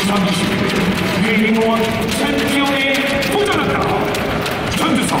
2020 유행원 챔피언에 도전한다. 전주성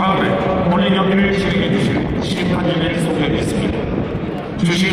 다음에 본인 연기를 실행해 주실 심판위를 소개하겠습니다. 주심